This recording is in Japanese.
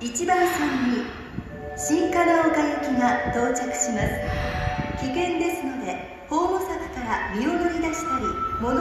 1番線に新金岡行きが到着します。危険ですのでホーム柵から身を乗り出したり物